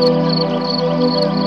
Música